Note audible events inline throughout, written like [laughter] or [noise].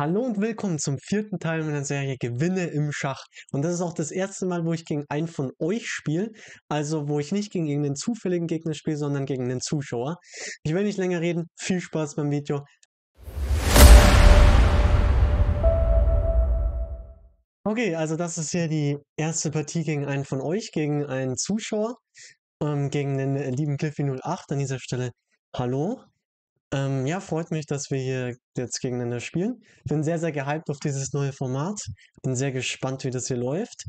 Hallo und willkommen zum vierten Teil meiner Serie Gewinne im Schach. Und das ist auch das erste Mal, wo ich gegen einen von euch spiele. Also wo ich nicht gegen irgendeinen zufälligen Gegner spiele, sondern gegen einen Zuschauer. Ich will nicht länger reden. Viel Spaß beim Video. Okay, also das ist hier die erste Partie gegen einen von euch, gegen einen Zuschauer, ähm, gegen den lieben Cliffy08 an dieser Stelle. Hallo. Ähm, ja, freut mich, dass wir hier jetzt gegeneinander spielen. Bin sehr, sehr gehypt auf dieses neue Format. Bin sehr gespannt, wie das hier läuft.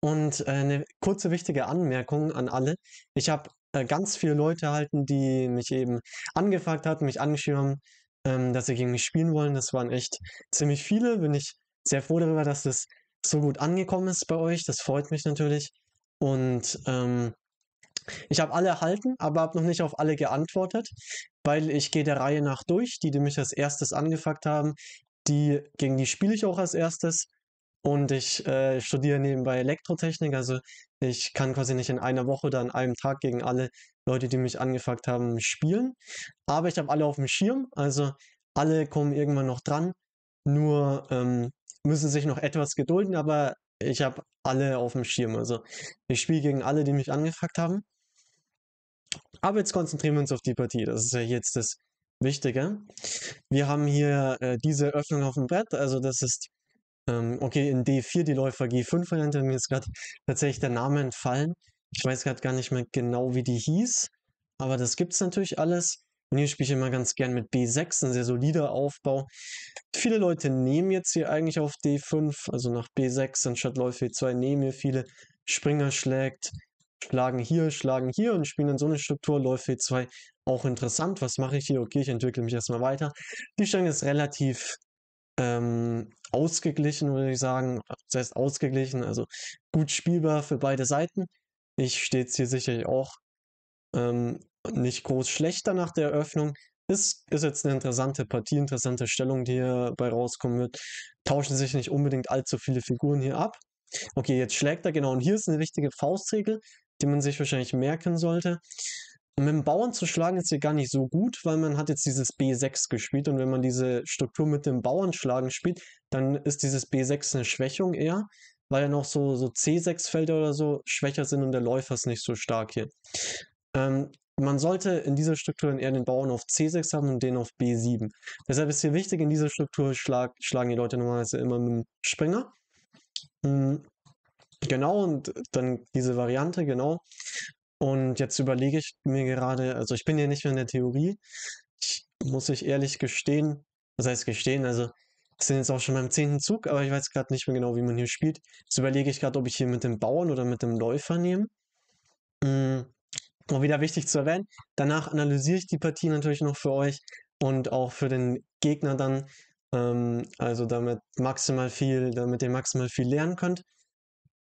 Und äh, eine kurze wichtige Anmerkung an alle. Ich habe äh, ganz viele Leute erhalten, die mich eben angefragt hatten, mich angeschrieben ähm, dass sie gegen mich spielen wollen. Das waren echt ziemlich viele. Bin ich sehr froh darüber, dass das so gut angekommen ist bei euch. Das freut mich natürlich. Und ähm, ich habe alle erhalten, aber habe noch nicht auf alle geantwortet, weil ich gehe der Reihe nach durch. Die, die mich als erstes angefragt haben, die, gegen die spiele ich auch als erstes. Und ich äh, studiere nebenbei Elektrotechnik, also ich kann quasi nicht in einer Woche oder an einem Tag gegen alle Leute, die mich angefragt haben, spielen. Aber ich habe alle auf dem Schirm, also alle kommen irgendwann noch dran. Nur ähm, müssen sich noch etwas gedulden, aber ich habe alle auf dem Schirm. Also ich spiele gegen alle, die mich angefragt haben. Aber jetzt konzentrieren wir uns auf die Partie. Das ist ja jetzt das Wichtige. Wir haben hier äh, diese Öffnung auf dem Brett. Also das ist, ähm, okay, in D4 die Läufer G5-Variante. Mir ist gerade tatsächlich der Name entfallen. Ich weiß gerade gar nicht mehr genau, wie die hieß. Aber das gibt es natürlich alles. Und hier spiele ich immer ganz gern mit B6, ein sehr solider Aufbau. Viele Leute nehmen jetzt hier eigentlich auf D5, also nach B6 anstatt Läufe E2 nehmen hier viele. Springer schlägt, schlagen hier, schlagen hier und spielen dann so eine Struktur, Läufe E2 auch interessant. Was mache ich hier? Okay, ich entwickle mich erstmal weiter. Die Stellung ist relativ ähm, ausgeglichen, würde ich sagen. Das heißt ausgeglichen, also gut spielbar für beide Seiten. Ich stehe jetzt hier sicherlich auch ähm, nicht groß schlechter nach der Eröffnung. Ist, ist jetzt eine interessante Partie, interessante Stellung, die hierbei rauskommen wird. Tauschen sich nicht unbedingt allzu viele Figuren hier ab. Okay, jetzt schlägt er genau. Und hier ist eine wichtige Faustregel, die man sich wahrscheinlich merken sollte. Mit dem Bauern zu schlagen ist hier gar nicht so gut, weil man hat jetzt dieses B6 gespielt und wenn man diese Struktur mit dem Bauern schlagen spielt, dann ist dieses B6 eine Schwächung eher, weil ja noch so, so C6-Felder oder so schwächer sind und der Läufer ist nicht so stark hier. Ähm, man sollte in dieser Struktur eher den Bauern auf C6 haben und den auf B7. Deshalb ist hier wichtig, in dieser Struktur schlag, schlagen die Leute normalerweise immer mit dem Springer. Hm, genau, und dann diese Variante, genau. Und jetzt überlege ich mir gerade, also ich bin ja nicht mehr in der Theorie, ich, muss ich ehrlich gestehen, was heißt gestehen, also sind jetzt auch schon beim zehnten Zug, aber ich weiß gerade nicht mehr genau, wie man hier spielt. Jetzt überlege ich gerade, ob ich hier mit dem Bauern oder mit dem Läufer nehme. Hm, auch wieder wichtig zu erwähnen. Danach analysiere ich die Partie natürlich noch für euch und auch für den Gegner dann. Ähm, also damit maximal viel, damit ihr maximal viel lernen könnt.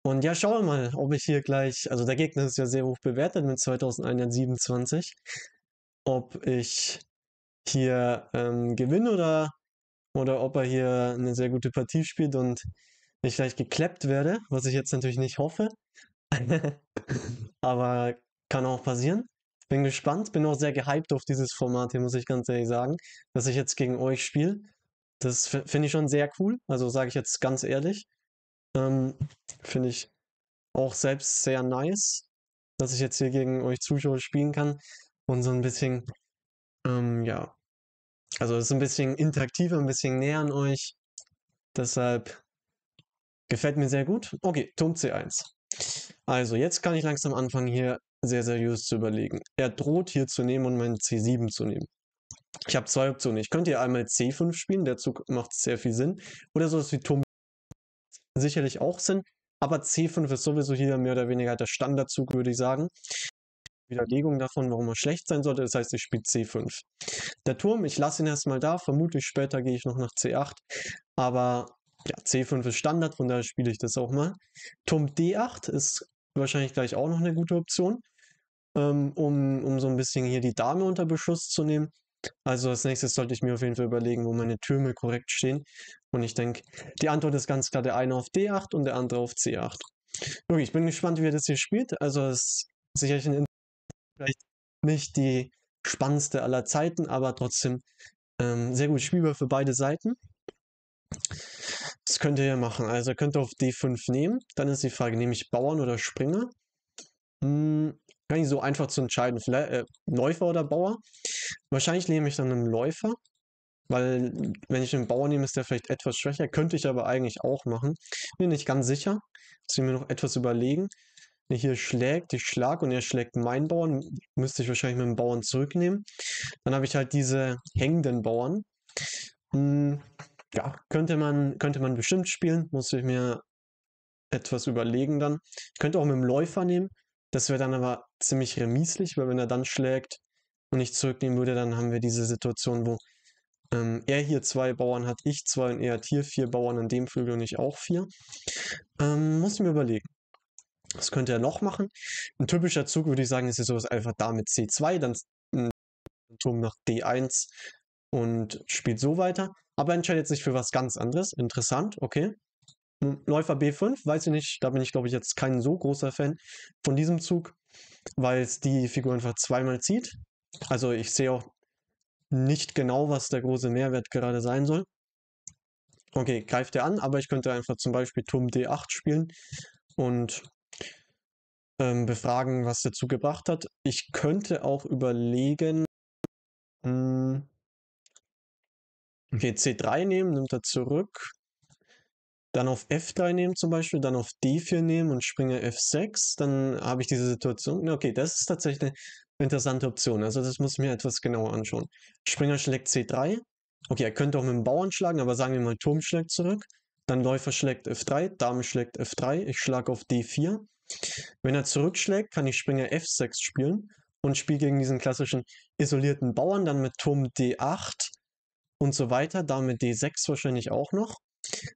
Und ja, schauen wir mal, ob ich hier gleich, also der Gegner ist ja sehr hoch bewertet mit 2127, ob ich hier ähm, gewinne oder, oder ob er hier eine sehr gute Partie spielt und ich vielleicht gekleppt werde, was ich jetzt natürlich nicht hoffe. [laughs] Aber kann auch passieren. Bin gespannt, bin auch sehr gehypt auf dieses Format hier, muss ich ganz ehrlich sagen, dass ich jetzt gegen euch spiele. Das finde ich schon sehr cool, also sage ich jetzt ganz ehrlich. Ähm, finde ich auch selbst sehr nice, dass ich jetzt hier gegen euch Zuschauer spielen kann und so ein bisschen, ähm, ja, also es ist ein bisschen interaktiver, ein bisschen näher an euch. Deshalb gefällt mir sehr gut. Okay, Turm C1. Also jetzt kann ich langsam anfangen, hier sehr seriös zu überlegen. Er droht hier zu nehmen und meinen C7 zu nehmen. Ich habe zwei Optionen. Ich könnte hier einmal C5 spielen, der Zug macht sehr viel Sinn. Oder sowas wie Turm sicherlich auch Sinn. Aber C5 ist sowieso hier mehr oder weniger der Standardzug, würde ich sagen. Widerlegung davon, warum er schlecht sein sollte. Das heißt, ich spiele C5. Der Turm, ich lasse ihn erstmal da. Vermutlich später gehe ich noch nach C8. Aber ja, C5 ist Standard, von daher spiele ich das auch mal. Turm D8 ist wahrscheinlich gleich auch noch eine gute Option ähm, um, um so ein bisschen hier die Dame unter Beschuss zu nehmen. Also als nächstes sollte ich mir auf jeden Fall überlegen, wo meine Türme korrekt stehen. Und ich denke, die Antwort ist ganz klar der eine auf D8 und der andere auf C8. Okay, ich bin gespannt, wie er das hier spielt. Also es ist sicherlich ein vielleicht nicht die spannendste aller Zeiten, aber trotzdem ähm, sehr gut spielbar für beide Seiten. Das könnt ihr ja machen. Also ihr könnt auf D5 nehmen. Dann ist die Frage, nehme ich Bauern oder Springer? Hm, gar nicht so einfach zu entscheiden. Vielleicht, äh, Läufer oder Bauer? Wahrscheinlich nehme ich dann einen Läufer. Weil, wenn ich einen Bauer nehme, ist der vielleicht etwas schwächer. Könnte ich aber eigentlich auch machen. Bin nicht ganz sicher. Muss ich mir noch etwas überlegen. Wenn hier schlägt, ich schlag und er schlägt meinen Bauern, müsste ich wahrscheinlich mit dem Bauern zurücknehmen. Dann habe ich halt diese hängenden Bauern. Hm, ja, könnte man, könnte man bestimmt spielen. Muss ich mir etwas überlegen dann. Ich könnte auch mit dem Läufer nehmen. Das wäre dann aber ziemlich remislich, weil wenn er dann schlägt und ich zurücknehmen würde, dann haben wir diese Situation, wo ähm, er hier zwei Bauern hat, ich zwei und er hat hier vier Bauern an dem Flügel und ich auch vier. Ähm, muss ich mir überlegen. Was könnte er noch machen? Ein typischer Zug würde ich sagen, ist so einfach da mit C2, dann Turm nach D1 und spielt so weiter. Aber er entscheidet sich für was ganz anderes. Interessant, okay. Läufer B5, weiß ich nicht, da bin ich glaube ich jetzt kein so großer Fan von diesem Zug, weil es die Figur einfach zweimal zieht. Also ich sehe auch nicht genau, was der große Mehrwert gerade sein soll. Okay, greift er an, aber ich könnte einfach zum Beispiel Turm D8 spielen und ähm, befragen, was dazu gebracht hat. Ich könnte auch überlegen, mh, hm, okay, C3 nehmen, nimmt er zurück. Dann auf F3 nehmen zum Beispiel, dann auf D4 nehmen und Springer F6. Dann habe ich diese Situation. Okay, das ist tatsächlich eine interessante Option. Also das muss ich mir etwas genauer anschauen. Springer schlägt C3. Okay, er könnte auch mit dem Bauern schlagen, aber sagen wir mal, Turm schlägt zurück. Dann Läufer schlägt F3, Dame schlägt F3. Ich schlage auf D4. Wenn er zurückschlägt, kann ich Springer F6 spielen und spiele gegen diesen klassischen isolierten Bauern, dann mit Turm D8 und so weiter. Dame D6 wahrscheinlich auch noch.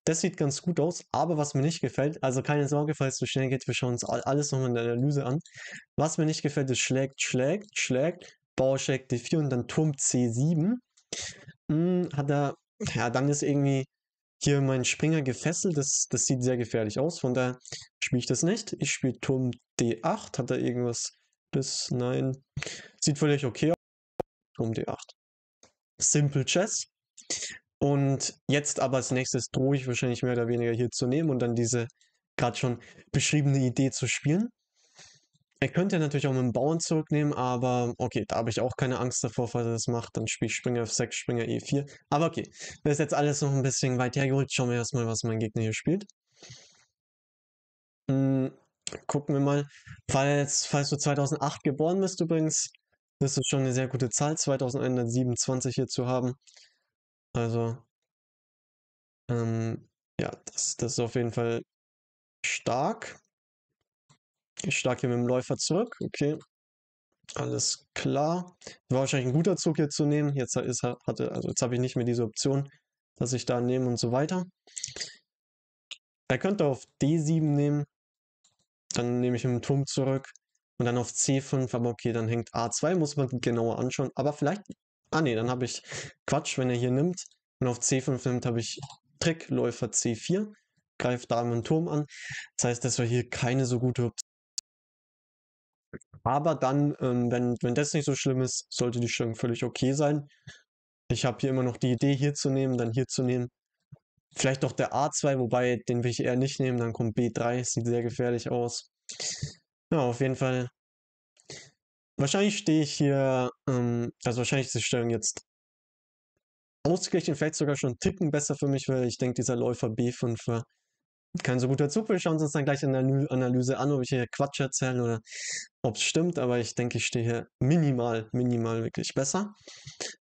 Das sieht ganz gut aus, aber was mir nicht gefällt, also keine Sorge, falls es so schnell geht, wir schauen uns alles nochmal in der Analyse an. Was mir nicht gefällt, ist schlägt, schlägt, schlägt, Bauer schlägt D4 und dann Turm C7. Hm, hat er, ja, dann ist irgendwie hier mein Springer gefesselt. Das, das sieht sehr gefährlich aus. Von daher spiele ich das nicht. Ich spiele Turm D8. Hat er irgendwas bis? Nein. Sieht völlig okay aus. Turm D8. Simple Chess. Und jetzt aber als nächstes drohe ich wahrscheinlich mehr oder weniger hier zu nehmen und dann diese gerade schon beschriebene Idee zu spielen. Er könnte natürlich auch mit dem Bauern zurücknehmen, aber okay, da habe ich auch keine Angst davor, falls er das macht. Dann spiele ich Springer F6, Springer E4. Aber okay, das ist jetzt alles noch ein bisschen weit hergeholt. Schauen wir erstmal, was mein Gegner hier spielt. Hm, gucken wir mal. Falls, falls du 2008 geboren bist übrigens, ist es schon eine sehr gute Zahl, 2127 hier zu haben. Also, ähm, ja, das, das ist auf jeden Fall stark. Ich schlage hier mit dem Läufer zurück. Okay. Alles klar. War wahrscheinlich ein guter Zug hier zu nehmen. Jetzt ist, hatte, also jetzt habe ich nicht mehr diese Option, dass ich da nehme und so weiter. Er könnte auf D7 nehmen. Dann nehme ich dem Turm zurück. Und dann auf C5, aber okay, dann hängt A2, muss man genauer anschauen. Aber vielleicht, ah nee, dann habe ich Quatsch, wenn er hier nimmt. Und auf C5 nimmt, habe ich Trick, Läufer C4, greift Dame und Turm an. Das heißt, das war hier keine so gute Option. Aber dann, ähm, wenn, wenn das nicht so schlimm ist, sollte die Stellung völlig okay sein. Ich habe hier immer noch die Idee, hier zu nehmen, dann hier zu nehmen. Vielleicht noch der A2, wobei den will ich eher nicht nehmen. Dann kommt B3, sieht sehr gefährlich aus. Ja, auf jeden Fall. Wahrscheinlich stehe ich hier, ähm, also wahrscheinlich ist die Stellung jetzt ausgeglichen, vielleicht sogar schon einen Ticken besser für mich, weil ich denke, dieser Läufer B5 war kein so guter Zug. Wir schauen uns dann gleich in der Analyse an, ob ich hier Quatsch erzähle oder ob es stimmt. Aber ich denke, ich stehe hier minimal, minimal wirklich besser.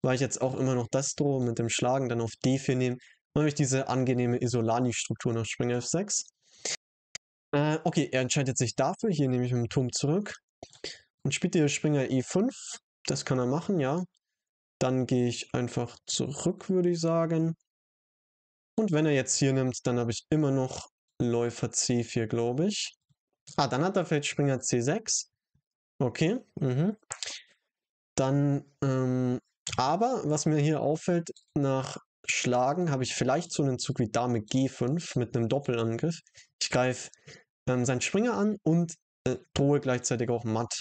Weil ich jetzt auch immer noch das drohe mit dem Schlagen, dann auf D4 nehmen. Dann habe ich diese angenehme Isolani-Struktur nach Springer F6. Äh, okay, er entscheidet sich dafür. Hier nehme ich mit dem Turm zurück. Und spielt hier Springer E5. Das kann er machen, ja. Dann gehe ich einfach zurück, würde ich sagen. Und wenn er jetzt hier nimmt, dann habe ich immer noch Läufer C4, glaube ich. Ah, dann hat er Feldspringer C6. Okay. Mhm. Dann, ähm, aber was mir hier auffällt, nach Schlagen habe ich vielleicht so einen Zug wie Dame G5 mit einem Doppelangriff. Ich greife ähm, seinen Springer an und äh, drohe gleichzeitig auch matt.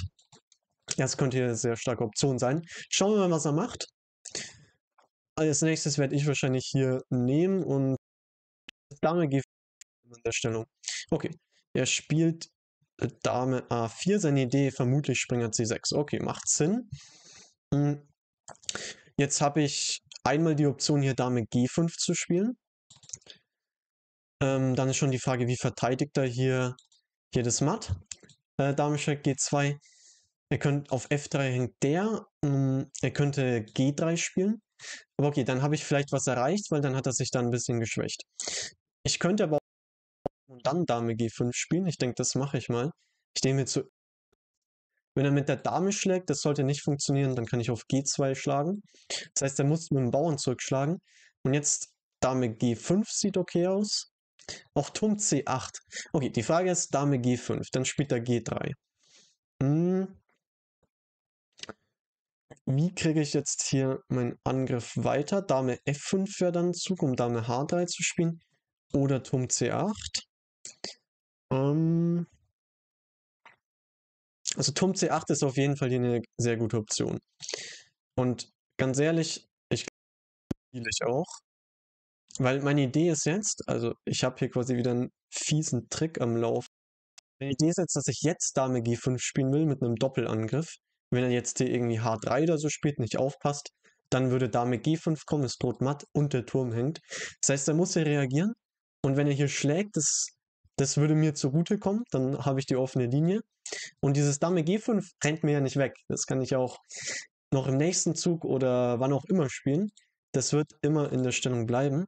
Das könnte hier eine sehr starke Option sein. Schauen wir mal, was er macht. Als nächstes werde ich wahrscheinlich hier nehmen und Dame G5 in der Stellung. Okay, er spielt äh, Dame A4, seine Idee vermutlich Springer C6. Okay, macht Sinn. Hm. Jetzt habe ich einmal die Option hier Dame G5 zu spielen. Ähm, dann ist schon die Frage, wie verteidigt er hier, hier das Matt? Äh, Dame schlägt G2. Er könnte auf F3 hängt der. Ähm, er könnte G3 spielen. Aber okay, dann habe ich vielleicht was erreicht, weil dann hat er sich da ein bisschen geschwächt. Ich könnte aber auch dann Dame G5 spielen. Ich denke, das mache ich mal. Ich nehme zu. Wenn er mit der Dame schlägt, das sollte nicht funktionieren, dann kann ich auf G2 schlagen. Das heißt, er muss mit dem Bauern zurückschlagen. Und jetzt Dame G5 sieht okay aus. Auch Turm C8. Okay, die Frage ist Dame G5, dann spielt er G3. Wie kriege ich jetzt hier meinen Angriff weiter? Dame F5 wäre dann Zug, um Dame H3 zu spielen. Oder Turm C8. Ähm also Turm C8 ist auf jeden Fall hier eine sehr gute Option. Und ganz ehrlich, ich spiele ich auch. Weil meine Idee ist jetzt, also ich habe hier quasi wieder einen fiesen Trick am Lauf. Meine Idee ist jetzt, dass ich jetzt Dame G5 spielen will mit einem Doppelangriff. Wenn er jetzt hier irgendwie H3 oder so spielt, nicht aufpasst, dann würde Dame G5 kommen, ist tot matt und der Turm hängt. Das heißt, er muss ja reagieren. Und wenn er hier schlägt, das, das würde mir zugutekommen, dann habe ich die offene Linie. Und dieses Dame G5 rennt mir ja nicht weg. Das kann ich auch noch im nächsten Zug oder wann auch immer spielen. Das wird immer in der Stellung bleiben.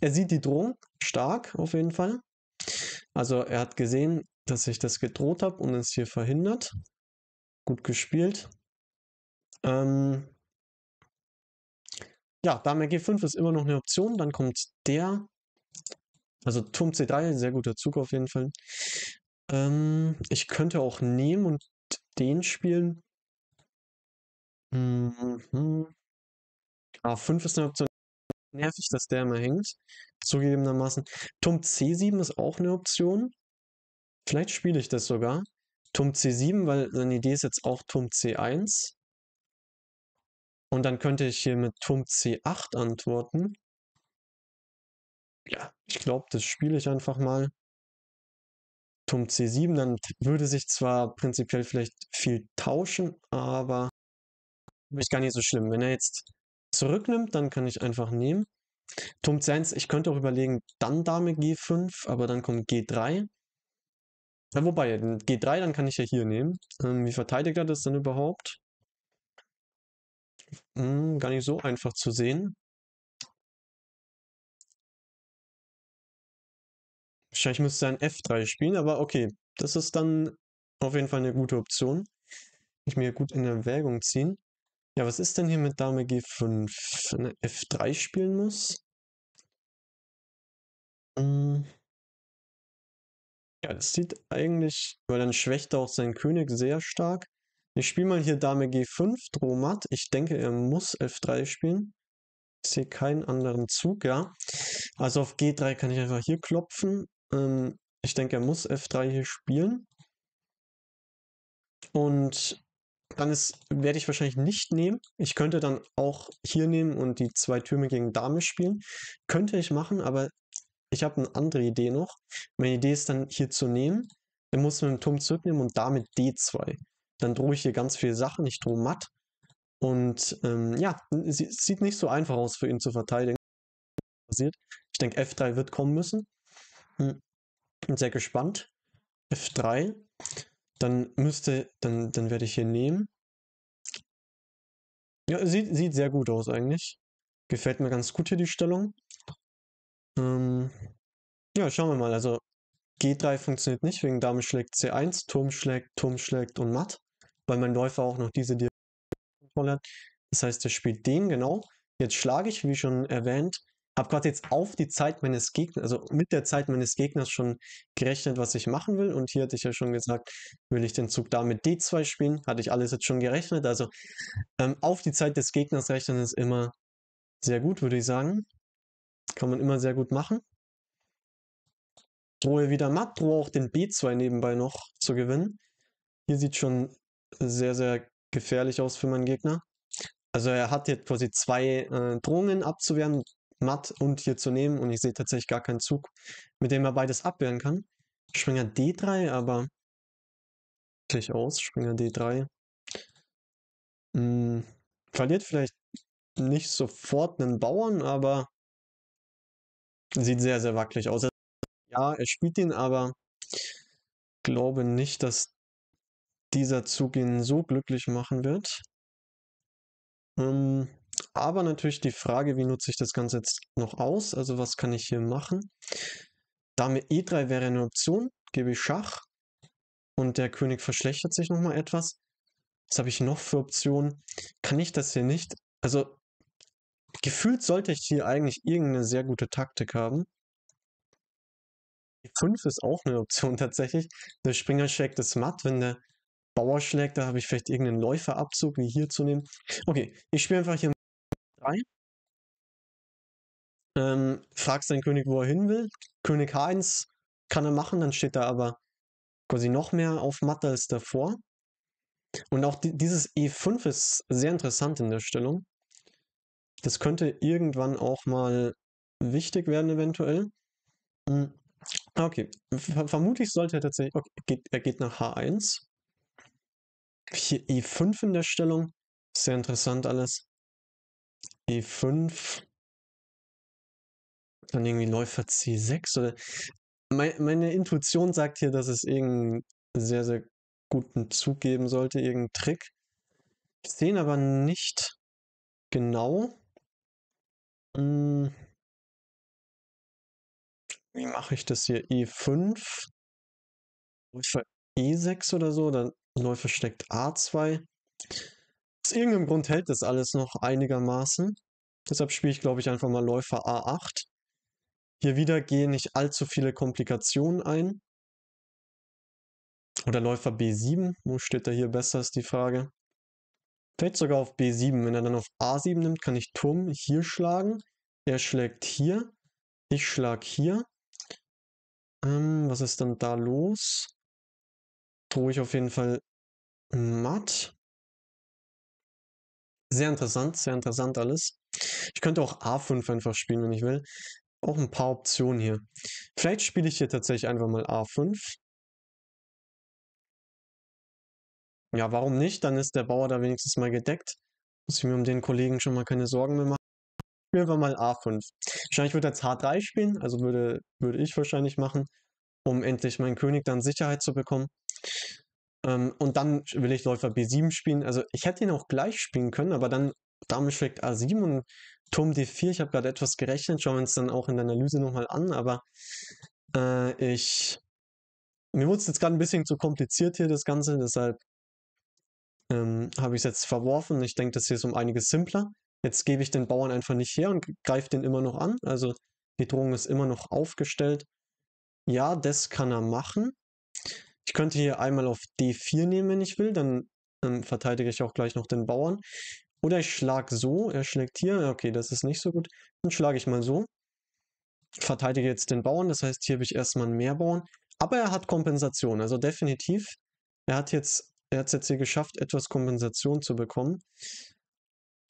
Er sieht die Drohung stark auf jeden Fall. Also er hat gesehen, dass ich das gedroht habe und es hier verhindert. Gut gespielt. Ähm ja, Dame G5 ist immer noch eine Option. Dann kommt der. Also Turm C3, sehr guter Zug auf jeden Fall. Ähm ich könnte auch nehmen und den spielen. Mhm. A5 ist eine Option. Nervig, dass der immer hängt. Zugegebenermaßen. Turm C7 ist auch eine Option. Vielleicht spiele ich das sogar. Turm C7, weil seine Idee ist jetzt auch Turm C1. Und dann könnte ich hier mit Turm C8 antworten. Ja, ich glaube, das spiele ich einfach mal. Turm C7, dann würde sich zwar prinzipiell vielleicht viel tauschen, aber ist gar nicht so schlimm. Wenn er jetzt zurücknimmt, dann kann ich einfach nehmen. Turm C1, ich könnte auch überlegen, dann Dame G5, aber dann kommt G3. Ja, wobei, G3, dann kann ich ja hier nehmen. Ähm, wie verteidigt er das dann überhaupt? Hm, gar nicht so einfach zu sehen. Wahrscheinlich müsste er ein F3 spielen, aber okay, das ist dann auf jeden Fall eine gute Option. Ich mir gut in Erwägung ziehen. Ja, was ist denn hier mit Dame G5? Wenn er F3 spielen muss? Hm. Ja, das sieht eigentlich, weil dann schwächt er auch seinen König sehr stark. Ich spiele mal hier Dame G5, Droh matt. Ich denke, er muss F3 spielen. Ich sehe keinen anderen Zug, ja. Also auf G3 kann ich einfach hier klopfen. Ähm, ich denke, er muss F3 hier spielen. Und dann werde ich wahrscheinlich nicht nehmen. Ich könnte dann auch hier nehmen und die zwei Türme gegen Dame spielen. Könnte ich machen, aber ich habe eine andere Idee noch. Meine Idee ist dann hier zu nehmen. Dann muss man den Turm zurücknehmen und damit D2. Dann drohe ich hier ganz viele Sachen. Ich drohe matt. Und ähm, ja, es sieht nicht so einfach aus für ihn zu verteidigen. Passiert. Ich denke, F3 wird kommen müssen. Hm. Bin sehr gespannt. F3. Dann müsste, dann, dann werde ich hier nehmen. Ja, sieht, sieht sehr gut aus eigentlich. Gefällt mir ganz gut hier die Stellung. Ähm, ja, schauen wir mal. Also G3 funktioniert nicht, wegen Dame schlägt C1, Turm schlägt, Turm schlägt und Matt, weil mein Läufer auch noch diese Kontrolle hat. Das heißt, er spielt den, genau. Jetzt schlage ich, wie schon erwähnt, habe quasi jetzt auf die Zeit meines Gegners, also mit der Zeit meines Gegners schon gerechnet, was ich machen will. Und hier hatte ich ja schon gesagt, will ich den Zug da mit D2 spielen, hatte ich alles jetzt schon gerechnet. Also ähm, auf die Zeit des Gegners rechnen ist immer sehr gut, würde ich sagen. Kann man immer sehr gut machen. Drohe wieder matt, drohe auch den B2 nebenbei noch zu gewinnen. Hier sieht schon sehr, sehr gefährlich aus für meinen Gegner. Also er hat jetzt quasi zwei äh, Drohungen abzuwehren, matt und hier zu nehmen und ich sehe tatsächlich gar keinen Zug, mit dem er beides abwehren kann. Springer D3, aber gleich aus, Springer D3. Hm, verliert vielleicht nicht sofort einen Bauern, aber sieht sehr, sehr wackelig aus. Ja, er spielt ihn, aber glaube nicht, dass dieser Zug ihn so glücklich machen wird. Ähm, aber natürlich die Frage, wie nutze ich das Ganze jetzt noch aus? Also was kann ich hier machen? Dame E3 wäre eine Option, gebe ich Schach und der König verschlechtert sich nochmal etwas. Was habe ich noch für Optionen? Kann ich das hier nicht? Also gefühlt sollte ich hier eigentlich irgendeine sehr gute Taktik haben. Die 5 ist auch eine Option [laughs] tatsächlich. Der Springer schlägt das matt, wenn der Bauer schlägt, da habe ich vielleicht irgendeinen Läuferabzug wie hier zu nehmen. Okay, ich spiele einfach hier 3. Ähm, fragst deinen König, wo er hin will. König H1 kann er machen, dann steht da aber quasi noch mehr auf Matte als davor. Und auch die, dieses E5 ist sehr interessant in der Stellung. Das könnte irgendwann auch mal wichtig werden, eventuell. Hm. Okay, vermutlich sollte er tatsächlich. Okay, geht, er geht nach H1. Hier E5 in der Stellung. Sehr interessant alles. E5. Dann irgendwie Läufer C6 oder. meine Intuition sagt hier, dass es irgendeinen sehr, sehr guten Zug geben sollte, irgendeinen Trick. Ich sehe ihn aber nicht genau. Hm. Wie mache ich das hier? E5. Läufer E6 oder so, dann neu versteckt A2. Aus irgendeinem Grund hält das alles noch einigermaßen. Deshalb spiele ich, glaube ich, einfach mal Läufer A8. Hier wieder gehen nicht allzu viele Komplikationen ein. Oder Läufer B7. Wo steht er hier besser, ist die Frage. Vielleicht sogar auf B7. Wenn er dann auf A7 nimmt, kann ich Turm hier schlagen. Er schlägt hier. Ich schlage hier. Ähm, was ist dann da los? Tue ich auf jeden Fall matt. Sehr interessant, sehr interessant alles. Ich könnte auch A5 einfach spielen, wenn ich will. Auch ein paar Optionen hier. Vielleicht spiele ich hier tatsächlich einfach mal A5. Ja, warum nicht? Dann ist der Bauer da wenigstens mal gedeckt. Muss ich mir um den Kollegen schon mal keine Sorgen mehr machen. Spielen wir mal A5. Wahrscheinlich würde jetzt H3 spielen, also würde, würde ich wahrscheinlich machen, um endlich meinen König dann Sicherheit zu bekommen. Ähm, und dann will ich Läufer B7 spielen. Also ich hätte ihn auch gleich spielen können, aber dann Dame schlägt A7 und Turm D4. Ich habe gerade etwas gerechnet, schauen wir uns dann auch in der Analyse nochmal an, aber äh, ich. Mir wurde es jetzt gerade ein bisschen zu kompliziert hier, das Ganze, deshalb ähm, habe ich es jetzt verworfen. Ich denke, das hier ist um einiges simpler. Jetzt gebe ich den Bauern einfach nicht her und greife den immer noch an. Also die Drohung ist immer noch aufgestellt. Ja, das kann er machen. Ich könnte hier einmal auf D4 nehmen, wenn ich will, dann ähm, verteidige ich auch gleich noch den Bauern. Oder ich schlage so, er schlägt hier, okay, das ist nicht so gut. Dann schlage ich mal so, verteidige jetzt den Bauern, das heißt, hier habe ich erstmal einen Mehrbauern. Aber er hat Kompensation, also definitiv. Er hat jetzt, er hat es jetzt hier geschafft, etwas Kompensation zu bekommen.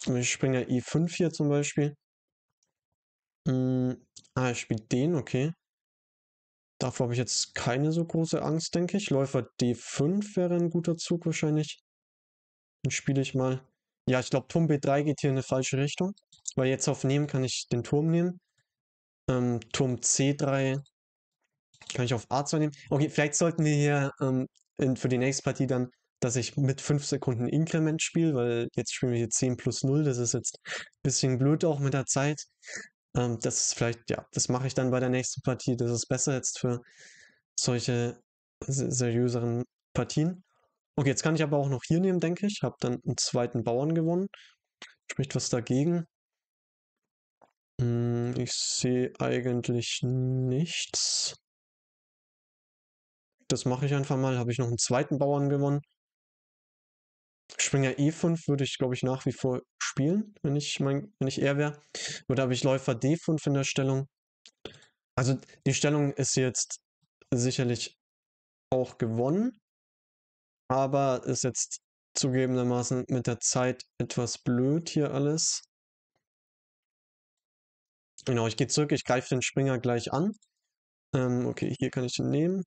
Ich springe I5 hier zum Beispiel. Hm, ah, er spielt den, okay. Davor habe ich jetzt keine so große Angst, denke ich. Läufer D5 wäre ein guter Zug wahrscheinlich. Dann spiele ich mal. Ja, ich glaube, Turm B3 geht hier in eine falsche Richtung. Weil jetzt auf Nehmen kann ich den Turm nehmen. Ähm, Turm C3 kann ich auf A2 nehmen. Okay, vielleicht sollten wir hier ähm, in, für die nächste Partie dann, dass ich mit 5 Sekunden Inkrement spiele, weil jetzt spielen wir hier 10 plus 0. Das ist jetzt ein bisschen blöd auch mit der Zeit. Ähm, das ist vielleicht, ja, das mache ich dann bei der nächsten Partie. Das ist besser jetzt für solche seriöseren Partien. Okay, jetzt kann ich aber auch noch hier nehmen, denke ich. Habe dann einen zweiten Bauern gewonnen. Spricht was dagegen? Hm, ich sehe eigentlich nichts. Das mache ich einfach mal. Habe ich noch einen zweiten Bauern gewonnen. Springer E5 würde ich, glaube ich, nach wie vor spielen, wenn ich, mein, wenn ich er wäre. Oder habe ich Läufer D5 in der Stellung. Also die Stellung ist jetzt sicherlich auch gewonnen, aber ist jetzt zugegebenermaßen mit der Zeit etwas blöd hier alles. Genau, ich gehe zurück, ich greife den Springer gleich an. Ähm, okay, hier kann ich ihn nehmen.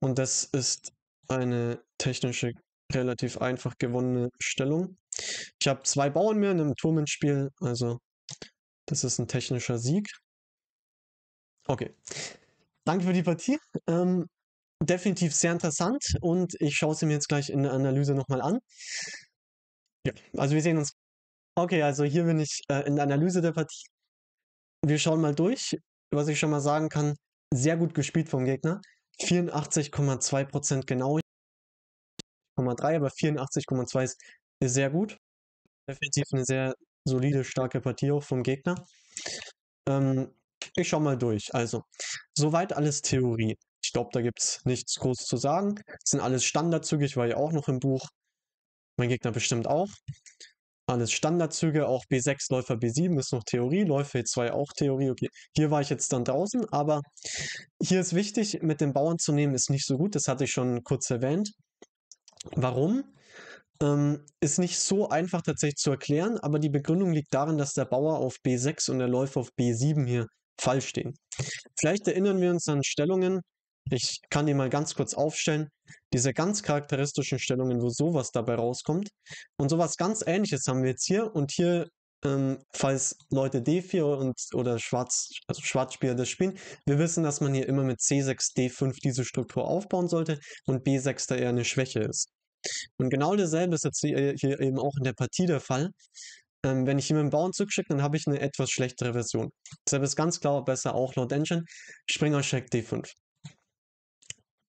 Und das ist eine technische, relativ einfach gewonnene Stellung. Ich habe zwei Bauern mehr in einem Turm ins Spiel, also das ist ein technischer Sieg. Okay. Danke für die Partie. Ähm, definitiv sehr interessant und ich schaue sie mir jetzt gleich in der Analyse nochmal an. Ja, also wir sehen uns. Okay, also hier bin ich äh, in der Analyse der Partie. Wir schauen mal durch. Was ich schon mal sagen kann, sehr gut gespielt vom Gegner. 84,2% genau. 3, aber 84,2 ist, sehr gut. Definitiv eine sehr solide, starke Partie auch vom Gegner. Ähm, ich schau mal durch. Also, soweit alles Theorie. Ich glaube, da gibt es nichts groß zu sagen. Das sind alles Standardzüge. Ich war ja auch noch im Buch. Mein Gegner bestimmt auch. Alles Standardzüge, auch B6, Läufer B7 ist noch Theorie, Läufer E2 auch Theorie. Okay, hier war ich jetzt dann draußen, aber hier ist wichtig, mit den Bauern zu nehmen, ist nicht so gut. Das hatte ich schon kurz erwähnt. Warum? Ähm, ist nicht so einfach tatsächlich zu erklären, aber die Begründung liegt darin, dass der Bauer auf B6 und der Läufer auf B7 hier falsch stehen. Vielleicht erinnern wir uns an Stellungen, ich kann die mal ganz kurz aufstellen, diese ganz charakteristischen Stellungen, wo sowas dabei rauskommt. Und sowas ganz ähnliches haben wir jetzt hier und hier, ähm, falls Leute D4 und oder Schwarz, also Schwarzspieler das spielen, wir wissen, dass man hier immer mit C6, D5 diese Struktur aufbauen sollte und B6 da eher eine Schwäche ist. Und genau dasselbe ist jetzt hier, eben auch in der Partie der Fall. Ähm, wenn ich dem Bauern zurückschicke, dann habe ich eine etwas schlechtere Version. Deshalb ist ganz klar besser auch laut Engine. Springer schlägt D5.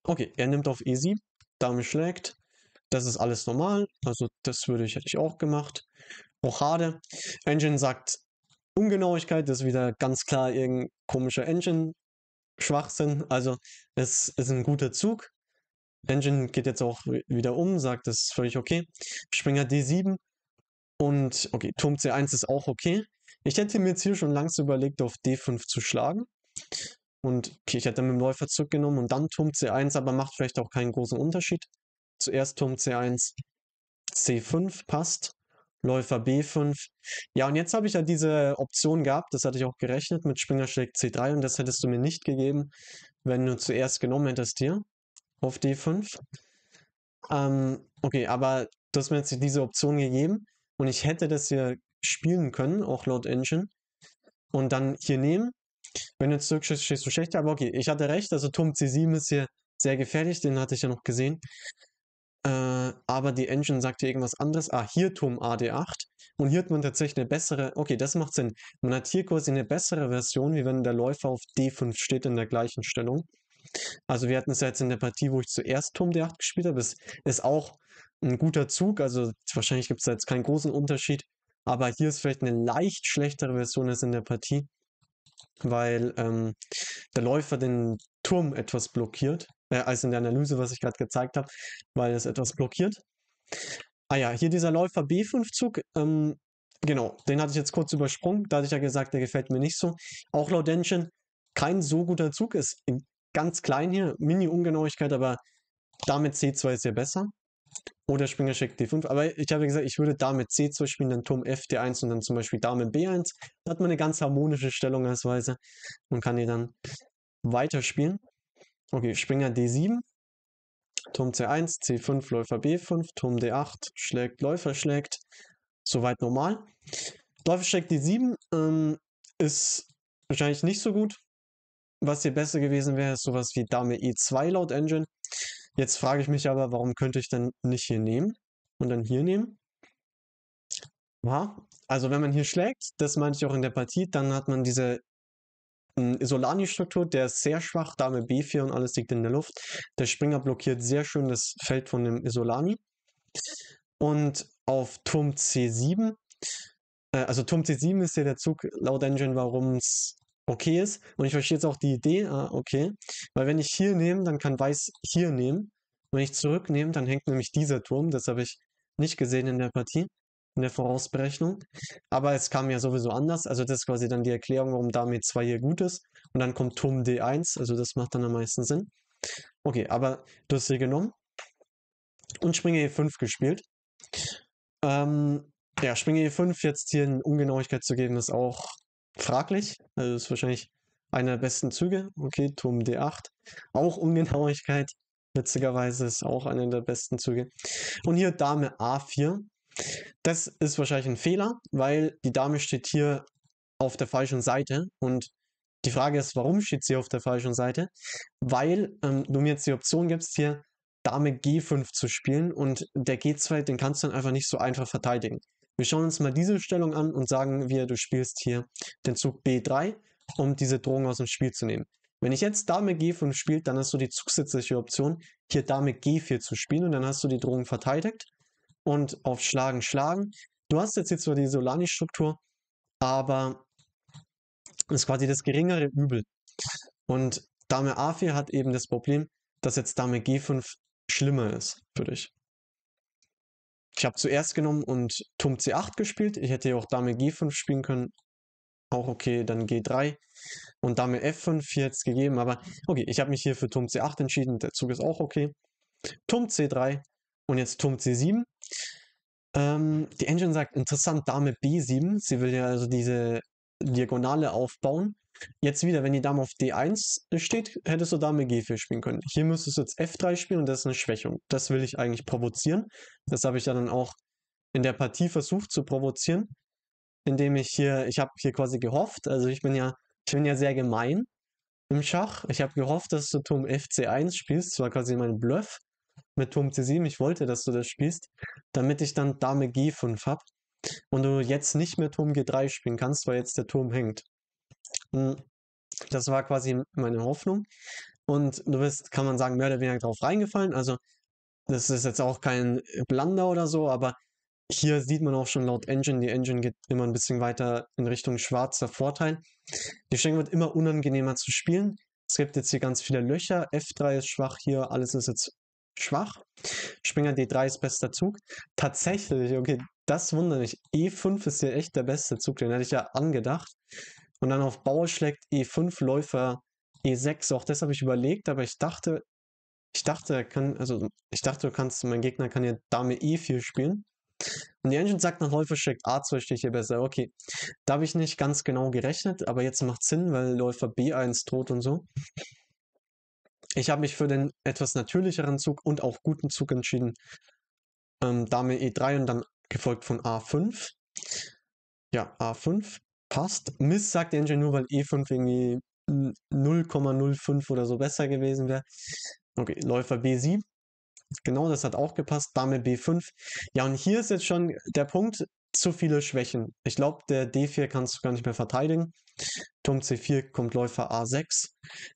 Okay, er nimmt auf E7, Dame schlägt. Das ist alles normal. Also das würde ich, hätte ich auch gemacht. Rochade. Engine sagt Ungenauigkeit, das ist wieder ganz klar irgendein komischer Engine-Schwachsinn. Also es ist ein guter Zug. Engine geht jetzt auch wieder um, sagt, das ist völlig okay. Springer D7 und okay, Turm C1 ist auch okay. Ich hätte mir jetzt hier schon langsam überlegt, auf D5 zu schlagen. Und okay, ich hätte mit dem Läufer zurückgenommen und dann Turm C1, aber macht vielleicht auch keinen großen Unterschied. Zuerst Turm C1, C5 passt. Läufer B5. Ja, und jetzt habe ich ja diese Option gehabt, das hatte ich auch gerechnet, mit Springer schlägt C3 und das hättest du mir nicht gegeben, wenn du zuerst genommen hättest hier auf D5. Ähm, okay, aber du hast mir jetzt diese Option gegeben und ich hätte das hier spielen können, auch laut Engine. Und dann hier nehmen. Wenn du zurückschießt, stehst du schlechter. Aber okay, ich hatte recht. Also Turm C7 ist hier sehr gefährlich. Den hatte ich ja noch gesehen. Äh, aber die Engine sagt hier irgendwas anderes. Ah, hier Turm AD8. Und hier hat man tatsächlich eine bessere. Okay, das macht Sinn. Man hat hier quasi eine bessere Version, wie wenn der Läufer auf D5 steht in der gleichen Stellung. Also wir hatten es ja jetzt in der Partie, wo ich zuerst Turm D8 gespielt habe. Es ist auch ein guter Zug. Also wahrscheinlich gibt es da jetzt keinen großen Unterschied. Aber hier ist vielleicht eine leicht schlechtere Version als in der Partie, weil ähm, der Läufer den Turm etwas blockiert, äh, als in der Analyse, was ich gerade gezeigt habe, weil es etwas blockiert. Ah ja, hier dieser Läufer B5-Zug, ähm, genau, den hatte ich jetzt kurz übersprungen, da hatte ich ja gesagt, der gefällt mir nicht so. Auch laut Denshin kein so guter Zug, ist ganz klein hier, Mini-Ungenauigkeit, aber damit C2 ist ja besser. Oder Springer schickt D5. Aber ich habe gesagt, ich würde Dame C2 spielen, dann Turm F D1 und dann zum Beispiel Dame B1. Da hat man eine ganz harmonische Stellung als Weise und kann die dann weiterspielen. Okay, Springer D7. Turm C1, C5, Läufer B5, Turm D8, schlägt, Läufer schlägt. Soweit normal. Läufer schlägt D7 ähm, ist wahrscheinlich nicht so gut. Was hier besser gewesen wäre, ist sowas wie Dame E2 laut Engine. Jetzt frage ich mich aber, warum könnte ich dann nicht hier nehmen und dann hier nehmen? Ja, also wenn man hier schlägt, das meinte ich auch in der Partie, dann hat man diese hm, Isolani-Struktur, der ist sehr schwach, Dame B4 und alles liegt in der Luft. Der Springer blockiert sehr schön das Feld von dem Isolani. Und auf Turm C7, äh, also Turm C7 ist ja der Zug laut Engine, warum es okay ist. Und ich verstehe jetzt auch die Idee, ah, okay. Weil wenn ich hier nehme, dann kann Weiß hier nehmen. Wenn ich zurücknehme, dann hängt nämlich dieser Turm. Das habe ich nicht gesehen in der Partie, in der Vorausberechnung. Aber es kam ja sowieso anders. Also das ist quasi dann die Erklärung, warum Dame 2 hier gut ist. Und dann kommt Turm D1. Also das macht dann am meisten Sinn. Okay, aber du hast hier genommen. Und Springer E5 gespielt. Ähm, ja, Springer E5 jetzt hier eine Ungenauigkeit zu geben, ist auch fraglich. Also ist wahrscheinlich einer der besten Züge. Okay, Turm D8. Auch Ungenauigkeit. Witzigerweise ist auch einer der besten Züge. Und hier Dame A4. Das ist wahrscheinlich ein Fehler, weil die Dame steht hier auf der falschen Seite. Und die Frage ist, warum steht sie auf der falschen Seite? Weil ähm, du mir jetzt die Option gibst, hier Dame G5 zu spielen und der G2, den kannst du dann einfach nicht so einfach verteidigen. Wir schauen uns mal diese Stellung an und sagen wir, du spielst hier den Zug B3, um diese Drohung aus dem Spiel zu nehmen. Wenn ich jetzt Dame G5 spiele, dann hast du die zusätzliche Option, hier Dame G4 zu spielen und dann hast du die Drohung verteidigt und auf Schlagen schlagen. Du hast jetzt hier zwar die Solani-Struktur, aber das ist quasi das geringere Übel. Und Dame A4 hat eben das Problem, dass jetzt Dame G5 schlimmer ist für dich. Ich habe zuerst genommen und Turm C8 gespielt. Ich hätte ja auch Dame G5 spielen können. Auch okay, dann G3 und Dame F5 hier jetzt gegeben. Aber okay, ich habe mich hier für Turm C8 entschieden. Der Zug ist auch okay. Turm C3 und jetzt Turm C7. Ähm, die Engine sagt, interessant, Dame B7. Sie will ja also diese Diagonale aufbauen. Jetzt wieder, wenn die Dame auf D1 steht, hättest du Dame G4 spielen können. Hier müsstest du jetzt F3 spielen und das ist eine Schwächung. Das will ich eigentlich provozieren. Das habe ich ja dann auch in der Partie versucht zu provozieren, indem ich hier, ich habe hier quasi gehofft, also ich bin ja, ich bin ja sehr gemein im Schach. Ich habe gehofft, dass du Turm FC1 spielst. Das war quasi mein Bluff mit Turm C7. Ich wollte, dass du das spielst, damit ich dann Dame G5 habe und du jetzt nicht mehr Turm G3 spielen kannst, weil jetzt der Turm hängt. Hm, das war quasi meine Hoffnung. Und du bist, kann man sagen, mehr oder weniger drauf reingefallen. Also, das ist jetzt auch kein Blunder oder so, aber hier sieht man auch schon laut Engine, die Engine geht immer ein bisschen weiter in Richtung schwarzer Vorteil. Die Stellung wird immer unangenehmer zu spielen. Es gibt jetzt hier ganz viele Löcher. F3 ist schwach hier, alles ist jetzt schwach. Springer D3 ist bester Zug. Tatsächlich, okay, das wundert mich. E5 ist hier echt der beste Zug, den hätte ich ja angedacht. Und dann auf Bauer schlägt E5, Läufer E6. Auch das habe ich überlegt, aber ich dachte, ich dachte, kann, also ich dachte, du kannst, mein Gegner kann hier Dame E4 spielen. Und die Engine sagt nach Läufer schlägt A2 stehe ich hier besser. Okay, da habe ich nicht ganz genau gerechnet, aber jetzt macht Sinn, weil Läufer B1 droht und so. Ich habe mich für den etwas natürlicheren Zug und auch guten Zug entschieden. Ähm, Dame E3 und dann gefolgt von A5. Ja, A5 passt. Miss sagt der Engine nur, weil E5 irgendwie 0,05 oder so besser gewesen wäre. Okay, Läufer B7. Genau, das hat auch gepasst. Dame B5. Ja, und hier ist jetzt schon der Punkt, zu viele Schwächen. Ich glaube, der D4 kannst du gar nicht mehr verteidigen. Turm C4 kommt Läufer A6.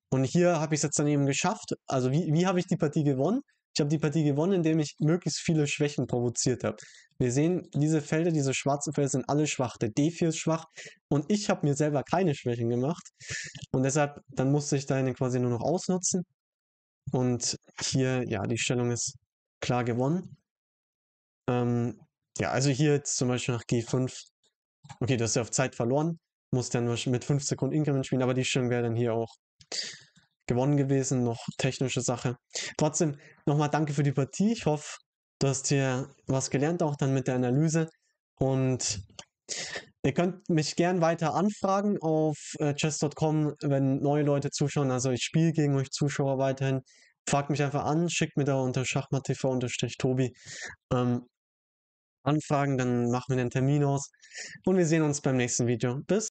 Und hier habe ich es jetzt dann eben geschafft. Also wie, wie habe ich die Partie gewonnen? Ich habe die Partie gewonnen, indem ich möglichst viele Schwächen provoziert habe. Wir sehen, diese Felder, diese schwarzen Felder sind alle schwach. Der D4 ist schwach und ich habe mir selber keine Schwächen gemacht. Und deshalb, dann musste ich deine quasi nur noch ausnutzen. Und hier, ja, die Stellung ist klar gewonnen. Ähm, ja, also hier jetzt zum Beispiel nach G5. Okay, du hast ja auf Zeit verloren. Musst dann mit 5 Sekunden Increment spielen, aber die Stellung wäre dann hier auch gewonnen gewesen. Noch technische Sache. Trotzdem nochmal danke für die Partie. Ich hoffe, du hast hier was gelernt, auch dann mit der Analyse. Und ihr könnt mich gern weiter anfragen auf äh, chess.com, wenn neue Leute zuschauen. Also ich spiele gegen euch Zuschauer weiterhin. Fragt mich einfach an, schickt mir da unter schachmattv-tobi ähm, Anfragen, dann machen wir einen Termin aus. Und wir sehen uns beim nächsten Video. Bis